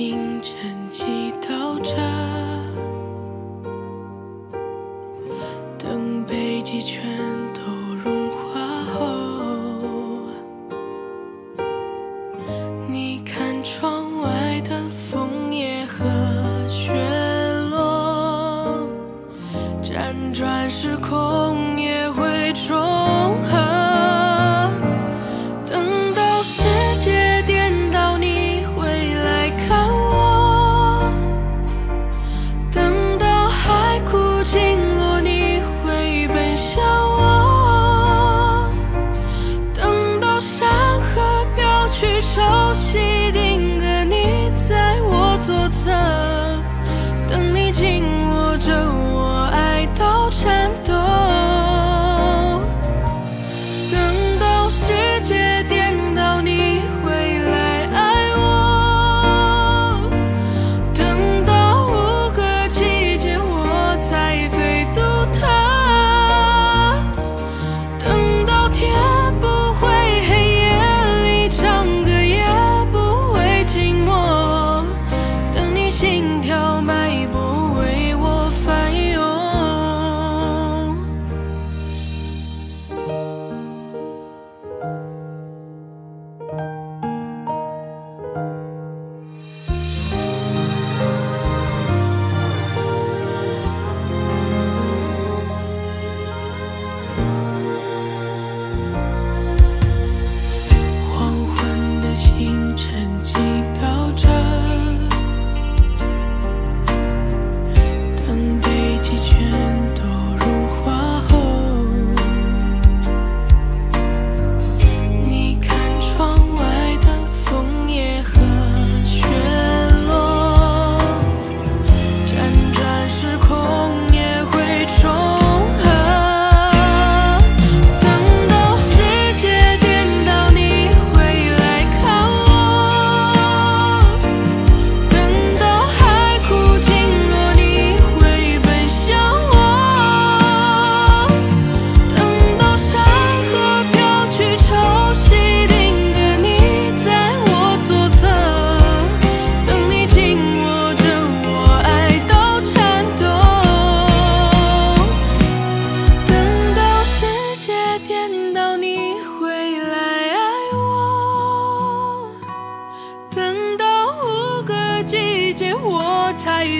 清晨祈祷着等北极圈都融化后你看窗外的枫叶和雪落辗转时空也会重合。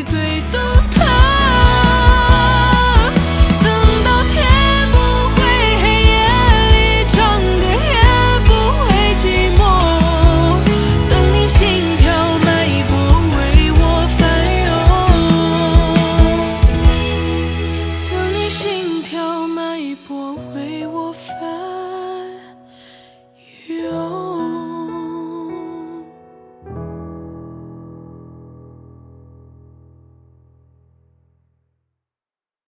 最懂